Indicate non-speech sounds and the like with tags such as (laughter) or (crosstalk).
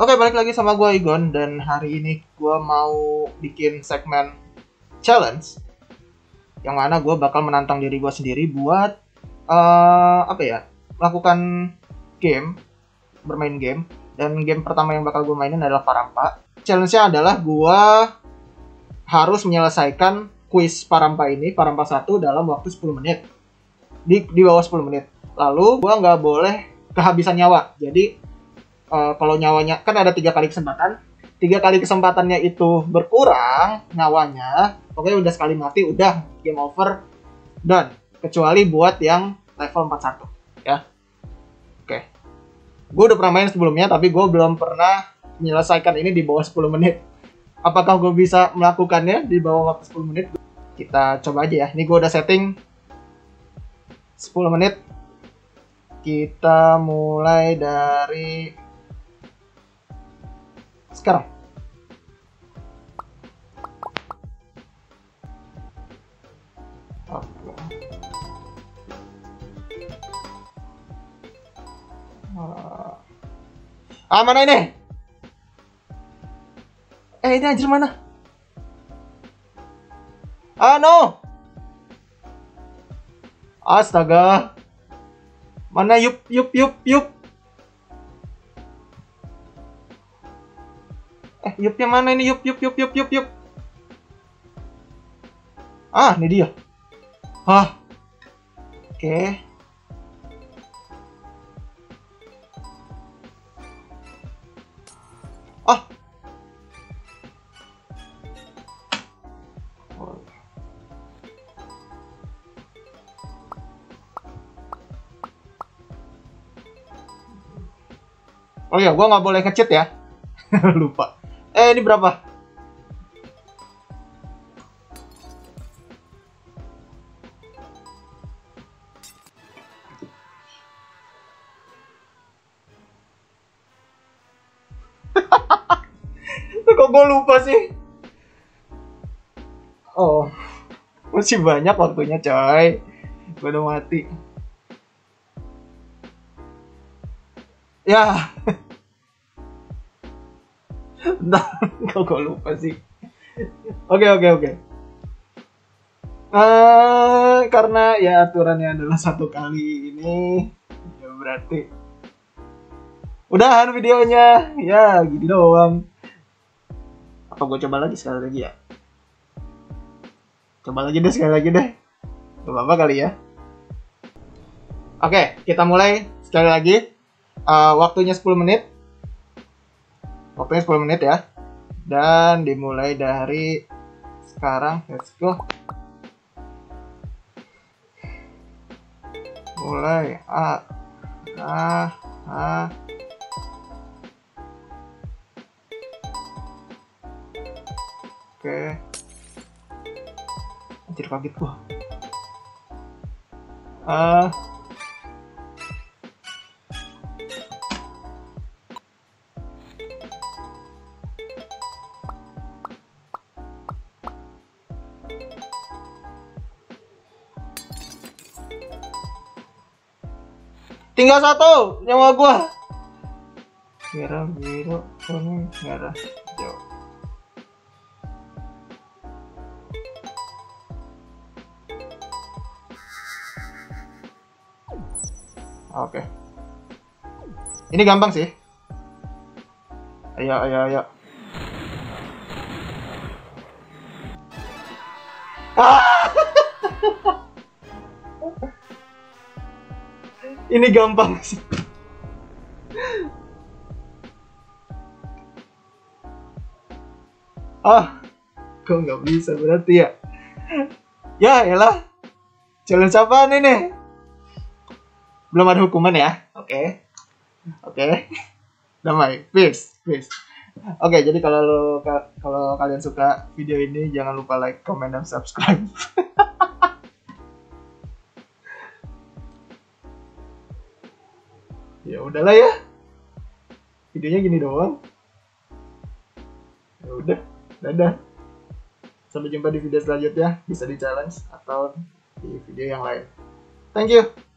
Oke, balik lagi sama gue Igon dan hari ini gue mau bikin segmen challenge yang mana gue bakal menantang diri gue sendiri buat uh, apa ya melakukan game bermain game dan game pertama yang bakal gue mainin adalah Parampa. Challenge-nya adalah gue harus menyelesaikan kuis Parampa ini Parampa 1 dalam waktu 10 menit di di bawah 10 menit. Lalu gue nggak boleh kehabisan nyawa. Jadi uh, kalau nyawanya kan ada tiga kali kesempatan. Tiga kali kesempatannya itu berkurang nyawanya pokoknya udah sekali mati udah game over dan kecuali buat yang level 41 ya. Oke. Gue udah pernah main sebelumnya tapi gue belum pernah menyelesaikan ini di bawah 10 menit. Apakah gue bisa melakukannya di bawah waktu 10 menit? Kita coba aja ya. Ini gue udah setting 10 menit. Kita mulai dari sekarang. Ah, mana ini? Eh, ini anjir mana? Ah, no! Astaga. Mana yup, yup, yup, yup. Yupnya mana ini? Yup, yup, yup, yup, yup, yup. Ah, ini dia. Ah. Oke. Okay. Ah. Oh iya, gua nggak boleh ngecit ya. (laughs) Lupa. Eh, ini berapa? (laughs) Kok gue lupa sih? Oh, masih banyak waktunya coy. Gue udah mati. Ya. Nah, (laughs) kok gue lupa sih. Oke oke oke. Uh, karena ya aturannya adalah satu kali ini, ya berarti udahan videonya. Ya gini doang. Apa gue coba lagi sekali lagi ya? Coba lagi deh sekali lagi deh. Gak apa-apa kali ya. Oke, kita mulai sekali lagi. Uh, waktunya 10 menit waktunya 10 menit ya. Dan dimulai dari sekarang. Let's go. Mulai. A. A. A. Oke. Anjir kaget gua. A Tinggal satu nyawa gua. Merah, biru, kuning, merah, hijau. Oke. Ini gampang sih. Ayo, ayo, ayo. Ah! (laughs) ini gampang. Sih ah kok nggak bisa berarti ya? Ya elah. Challenge apa ini? Belum ada hukuman ya? Oke. Okay. oke. Okay. damai peace peace Oke, okay, jadi kalau kalau kalian suka video ini jangan lupa like, comment, dan subscribe. (laughs) ya udahlah ya. Videonya gini doang. Ya udah dadah. Sampai jumpa di video selanjutnya. Bisa di challenge atau di video yang lain. Thank you